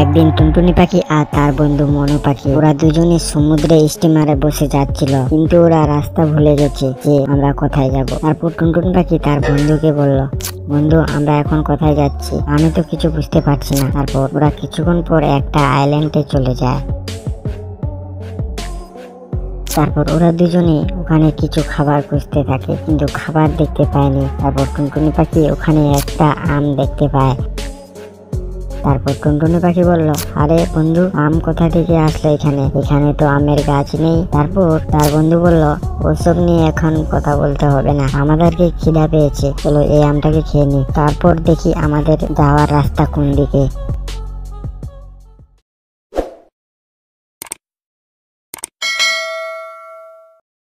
একদিন টুনটুনি পাখি আর তার বন্ধু মনু পাখি ওরা দুজনে সমুদ্রে স্টিমারে বসে যাচ্ছিল কিন্তু ওরা রাস্তা ভুলে গেছে যে আমরা কোথায় যাব। তারপর টুনটুনি পাখি তার বন্ধুকে বলল বন্ধু আমরা এখন কোথায় যাচ্ছি? আমি তো কিছু বুঝতে পারছি না। তারপর ওরা কিছুক্ষণ পর একটা আইল্যান্ডে চলে যায়। তারপর ওরা দুজনে ওখানে কিছু খাবার খুঁজতে থাকে, কিন্তু খাবার দেখতে পায়নি। তারপর টুনটুনি পাখি ওখানে একটা আম দেখতে পায়। তারপর টুনটুনি পাখি বলল, আরে বন্ধু, আম কোথা থেকে আসলো এখানে? এখানে তো আমের গাছ নেই। তারপর তার বন্ধু বলল, ওসব নিয়ে এখন কথা বলতে হবে না। আমাদেরকে খিদা পেয়েছে। চলো এই আমটাকে খেয়ে নি। তারপর দেখি আমাদের যাওয়ার রাস্তা কোন দিকে?